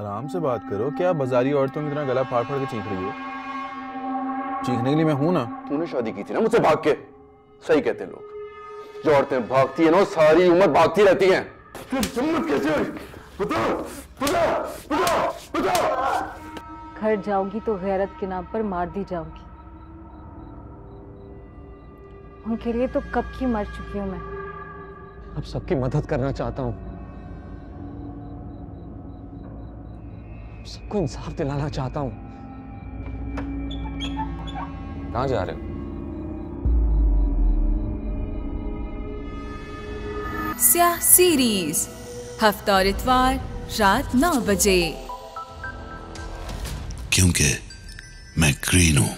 आराम से बात करो। क्या बाजारी औरतों की तरह गला फाड़ फाड़ के चीख रही हो? चीखने के लिए मैं हूँ ना? तूने शादी की थी ना मुझसे भाग के। सही कहते हैं लोग। जो औरतें भागती है ना सारी उम्र भागती रहती हैं। कैसे बताओ बताओ बताओ बताओ। घर जाऊँगी तो गैरत के नाम पर मार दी जाऊँगी। उनके लिए तो कब की मर चुकी हूँ मैं? अब सबकी मदद करना चाहता हूँ। सबको इंसाफ दिलाना चाहता हूँ। कहाँ जा रहे हो? स्याह सीरीज़ हफ़्ता और इतवार रात नौ बजे। क्योंकि मैं ग्रीन हूँ।